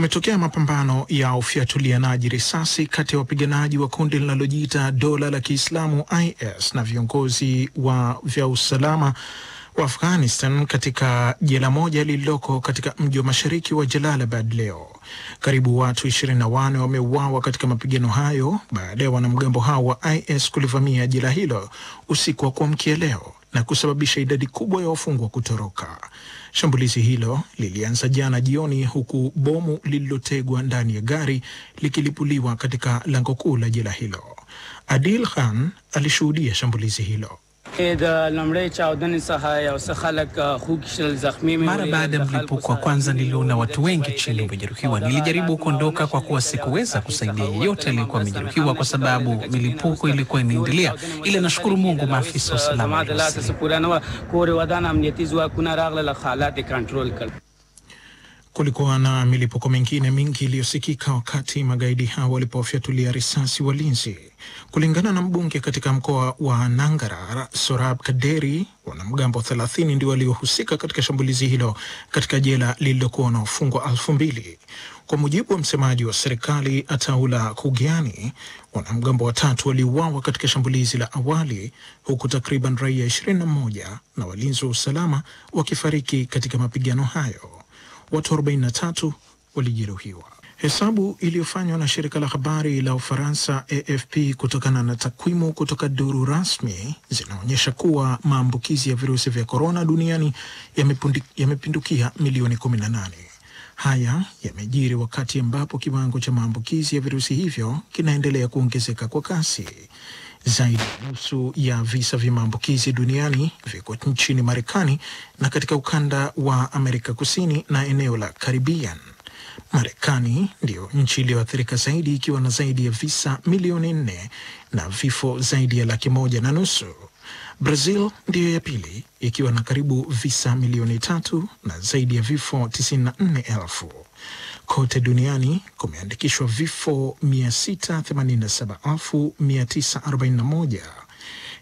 Kumetokea mapambano ya ufyatulianaji risasi kati ya wapiganaji wa kundi linalojiita dola la Kiislamu IS na viongozi wa vya usalama wa Afghanistan katika jela moja lililoko katika mji wa mashariki wa Jalalabad leo. Karibu watu 21 wameuawa katika mapigano hayo baada ya wanamgambo hao wa IS kulivamia jela hilo usiku wa kuamkia leo na kusababisha idadi kubwa ya wafungwa kutoroka. Shambulizi hilo lilianza jana jioni, huku bomu lililotegwa ndani ya gari likilipuliwa katika lango kuu la jela hilo. Adil Khan alishuhudia shambulizi hilo. Mara baada ya mlipuko wa kwanza, niliona watu wengi chini wamejeruhiwa. Nilijaribu kuondoka kwa kuwa sikuweza kusaidia yeyote aliyekuwa amejeruhiwa kwa sababu milipuko ilikuwa inaendelea, ila nashukuru Mungu maafisa wa usalama Kulikuwa na milipuko mingine mingi iliyosikika wakati magaidi hao walipofyatulia risasi walinzi. Kulingana na mbunge katika mkoa wa Nangara, Sorab Kaderi, wanamgambo 30 ndio waliohusika katika shambulizi hilo katika jela lililokuwa na wafungwa elfu mbili. Kwa mujibu wa msemaji wa serikali Ataula Kugiani, wanamgambo watatu waliuawa katika shambulizi la awali, huku takriban raia 21 na walinzi wa usalama wakifariki katika mapigano hayo. Watu 43 walijeruhiwa. Hesabu iliyofanywa na shirika la habari la Ufaransa AFP kutokana na takwimu kutoka duru rasmi zinaonyesha kuwa maambukizi ya virusi vya korona duniani yamepindukia milioni 18. Haya yamejiri wakati ambapo kiwango cha maambukizi ya virusi hivyo kinaendelea kuongezeka kwa kasi. Zaidi ya nusu ya visa vya maambukizi duniani viko nchini Marekani na katika ukanda wa Amerika Kusini na eneo la Caribbean. Marekani ndiyo nchi iliyoathirika zaidi ikiwa na zaidi ya visa milioni nne na vifo zaidi ya laki moja na nusu. Brazil ndiyo ya pili ikiwa na karibu visa milioni tatu na zaidi ya vifo tisini na nne elfu. Kote duniani kumeandikishwa vifo 687,941.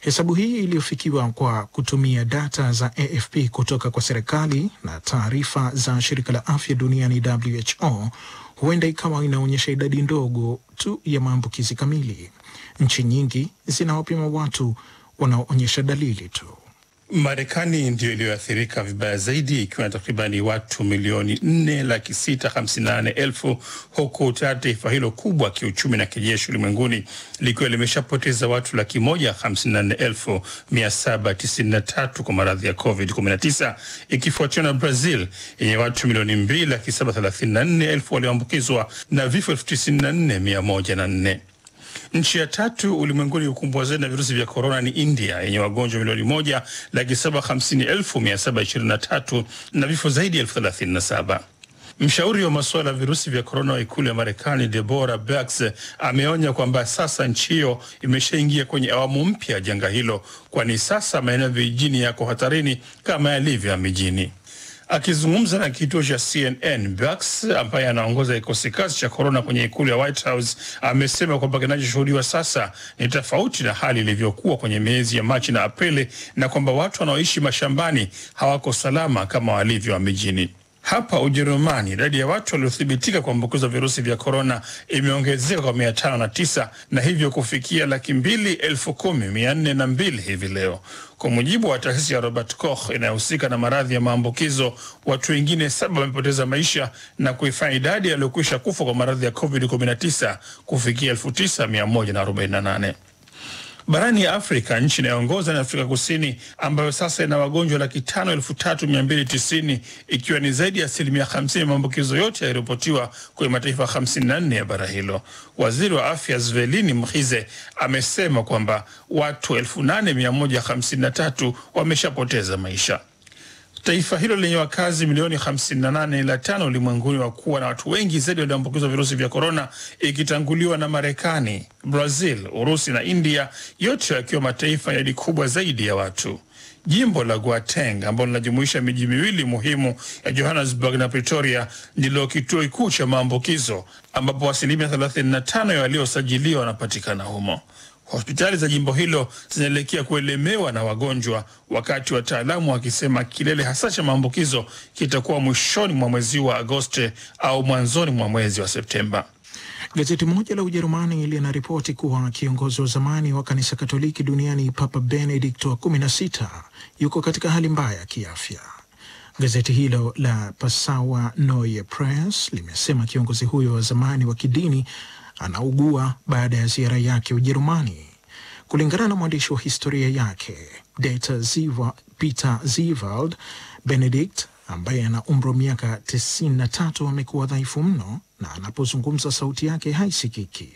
Hesabu hii iliyofikiwa kwa kutumia data za AFP kutoka kwa serikali na taarifa za shirika la afya duniani WHO huenda ikawa inaonyesha idadi ndogo tu ya maambukizi kamili. Nchi nyingi zinawapima watu wanaoonyesha dalili tu. Marekani ndio iliyoathirika vibaya zaidi ikiwa na takribani watu milioni nne laki sita hamsini na nane elfu huku tayari taifa hilo kubwa kiuchumi na kijeshi ulimwenguni likiwa limeshapoteza watu laki moja hamsini na nne elfu mia saba tisini na tatu kwa maradhi ya Covid 19 ikifuatiwa na Brazil yenye watu milioni mbili laki saba thelathini na nne elfu walioambukizwa na vifo elfu tisini na nne mia moja na nne. Nchi ya tatu ulimwenguni kukumbwa zaidi na virusi vya korona ni India yenye wagonjwa milioni moja laki saba hamsini elfu mia saba ishirini na tatu na vifo zaidi ya elfu thelathini na saba. Mshauri wa masuala ya virusi vya korona wa ikulu ya Marekani debora Birx ameonya kwamba sasa nchi hiyo imeshaingia kwenye awamu mpya ya janga hilo, kwani sasa maeneo ya vijijini yako hatarini kama yalivyo ya mijini. Akizungumza na kituo cha CNN, Birx ambaye anaongoza kikosi kazi cha korona kwenye ikulu ya White House amesema kwamba kinachoshuhudiwa sasa ni tofauti na hali ilivyokuwa kwenye miezi ya Machi na Aprili, na kwamba watu wanaoishi mashambani hawako salama kama walivyo wa mijini. Hapa Ujerumani, idadi ya watu waliothibitika kuambukizwa virusi vya korona imeongezeka kwa mia tano na tisa na hivyo kufikia laki mbili elfu kumi mia nne na mbili hivi leo. Kwa mujibu wa taasisi ya Robert Koch inayohusika na maradhi ya maambukizo, watu wengine saba wamepoteza maisha na kuifanya idadi yaliyokwisha kufa kwa maradhi ya COVID-19 kufikia 9148. Barani ya Afrika, nchi inayoongoza ni Afrika Kusini ambayo sasa ina wagonjwa laki tano elfu tatu mia mbili tisini ikiwa ni zaidi ya asilimia hamsini ya maambukizo yote yaliyoripotiwa kwenye mataifa hamsini na nne ya bara hilo. Waziri wa afya Zvelini Mkhize amesema kwamba watu elfu nane mia moja hamsini na tatu wameshapoteza maisha. Taifa hilo lenye wakazi milioni 58 la tano ulimwenguni wa kuwa na watu wengi zaidi walioambukizwa virusi vya korona, ikitanguliwa na Marekani, Brazil, Urusi na India, yote yakiwa mataifa ya idadi kubwa zaidi ya watu. Jimbo la Gauteng ambalo linajumuisha miji miwili muhimu ya Johannesburg na Pretoria ndilo kituo kikuu cha maambukizo ambapo asilimia 35 ya waliosajiliwa wanapatikana humo. Hospitali za jimbo hilo zinaelekea kuelemewa na wagonjwa, wakati wataalamu wakisema kilele hasa cha maambukizo kitakuwa mwishoni mwa mwezi wa Agosti au mwanzoni mwa mwezi wa Septemba. Gazeti moja la Ujerumani linaripoti kuwa kiongozi wa zamani wa kanisa Katoliki duniani Papa Benedict wa 16 yuko katika hali mbaya ya kiafya. Gazeti hilo la Passauer Neue Presse limesema kiongozi huyo wa zamani wa kidini anaugua baada ya ziara yake Ujerumani. Kulingana na mwandishi wa historia yake Ziva, Peter Ziewald, Benedict ambaye ana umri wa miaka 93 amekuwa dhaifu mno na anapozungumza sauti yake haisikiki.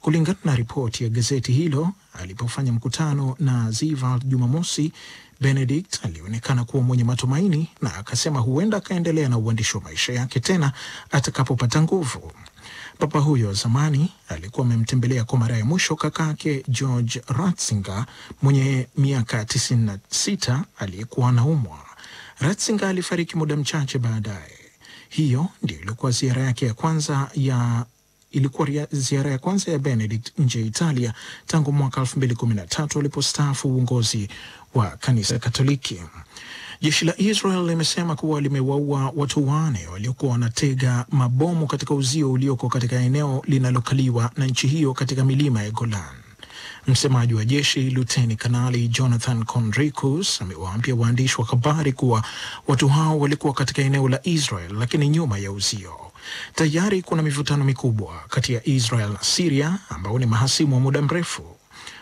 Kulingana na ripoti ya gazeti hilo, alipofanya mkutano na Ziewald Jumamosi, Benedict alionekana kuwa mwenye matumaini na akasema huenda akaendelea na uandishi wa maisha yake tena atakapopata nguvu. Papa huyo zamani alikuwa amemtembelea kwa mara ya mwisho kakake George Ratzinger mwenye miaka 96 aliyekuwa anaumwa. Ratzinger alifariki muda mchache baadaye. Hiyo ndio ilikuwa ziara yake ya kwanza ya ilikuwa ziara ya kwanza ya Benedict nje ya Italia tangu mwaka 2013 alipostaafu uongozi wa kanisa Katoliki. Jeshi la Israel limesema kuwa limewaua watu wane waliokuwa wanatega mabomu katika uzio ulioko katika eneo linalokaliwa na nchi hiyo katika milima ya Golan. Msemaji wa jeshi Luteni Kanali Jonathan Conricus amewaambia waandishi wa habari kuwa watu hao walikuwa katika eneo la Israel lakini nyuma ya uzio. Tayari kuna mivutano mikubwa kati ya Israel na Siria ambao ni mahasimu wa muda mrefu.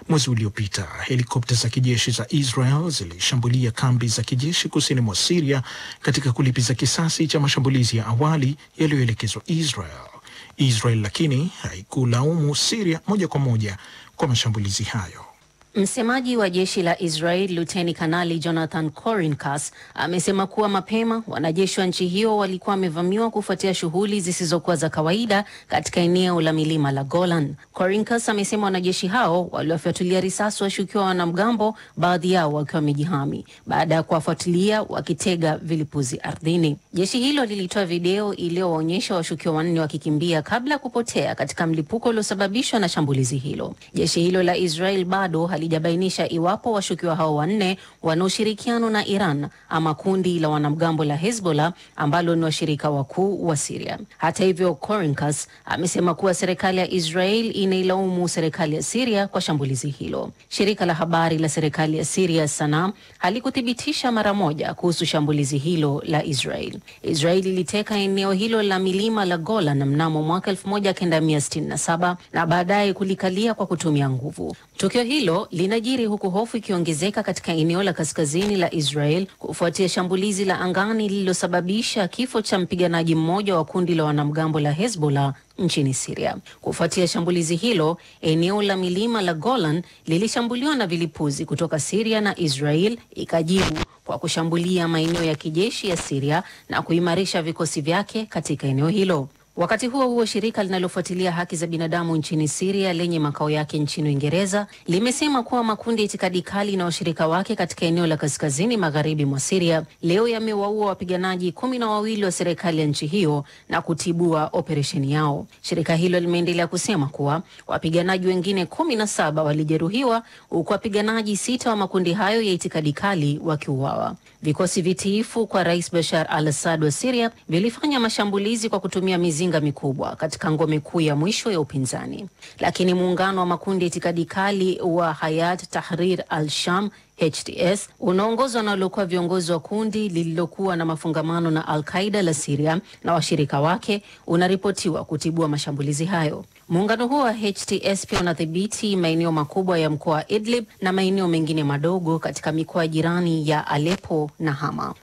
Mwezi uliopita helikopta za kijeshi za Israel zilishambulia kambi za kijeshi kusini mwa Siria katika kulipiza kisasi cha mashambulizi ya awali yaliyoelekezwa Israel. Israel lakini haikulaumu Siria moja kwa moja kwa mashambulizi hayo. Msemaji wa jeshi la Israel Luteni Kanali Jonathan Corinkas amesema kuwa mapema wanajeshi wa nchi hiyo walikuwa wamevamiwa kufuatia shughuli zisizokuwa za kawaida katika eneo la milima la Golan. Korinkas amesema wanajeshi hao waliwafyatulia risasi washukiwa wanamgambo, baadhi yao wakiwa wamejihami baada ya kuwafuatilia wakitega vilipuzi ardhini. Jeshi hilo lilitoa video iliyowaonyesha washukiwa wanne wakikimbia kabla ya kupotea katika mlipuko uliosababishwa na shambulizi hilo. Jeshi hilo la Israel bado halijabainisha iwapo washukiwa hao wanne wana ushirikiano na Iran ama kundi la wanamgambo la Hezbollah ambalo ni washirika wakuu wa Syria. Hata hivyo, Corinkas amesema kuwa serikali ya Israel inailaumu serikali ya Syria kwa shambulizi hilo. Shirika la habari la serikali ya Syria Sana halikuthibitisha mara moja kuhusu shambulizi hilo la Israel. Israel iliteka eneo hilo la milima la Golan mnamo mwaka 1967 na baadaye kulikalia kwa kutumia nguvu. Tukio hilo linajiri huku hofu ikiongezeka katika eneo la kaskazini la Israel kufuatia shambulizi la angani lililosababisha kifo cha mpiganaji mmoja wa kundi la wanamgambo la Hezbollah nchini Siria. Kufuatia shambulizi hilo, eneo la milima la Golan lilishambuliwa na vilipuzi kutoka Siria na Israel ikajibu kwa kushambulia maeneo ya kijeshi ya Siria na kuimarisha vikosi vyake katika eneo hilo. Wakati huo huo, shirika linalofuatilia haki za binadamu nchini Siria lenye makao yake nchini Uingereza limesema kuwa makundi ya itikadi kali na washirika wake katika eneo la kaskazini magharibi mwa Siria leo yamewaua wapiganaji kumi na wawili wa serikali ya nchi hiyo na kutibua operesheni yao. Shirika hilo limeendelea kusema kuwa wapiganaji wengine kumi na saba walijeruhiwa huku wapiganaji sita wa makundi hayo ya itikadi kali wakiuawa. Vikosi vitiifu kwa Rais Bashar al-Assad wa Siria vilifanya mashambulizi kwa kutumia mizinga mikubwa katika ngome kuu ya mwisho ya upinzani, lakini muungano wa makundi ya itikadi kali wa Hayat Tahrir al-Sham HTS unaongozwa na waliokuwa viongozi wa kundi lililokuwa na mafungamano na Al-Qaida la Syria na washirika wake unaripotiwa kutibua mashambulizi hayo. Muungano huo wa HTS pia unadhibiti maeneo makubwa ya mkoa wa Idlib na maeneo mengine madogo katika mikoa jirani ya Aleppo na Hama.